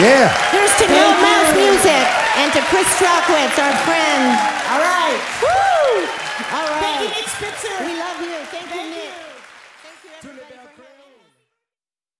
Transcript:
Yeah. Here's to No Mouse Music and to Chris Strauchwitz, our friend. All right. Woo!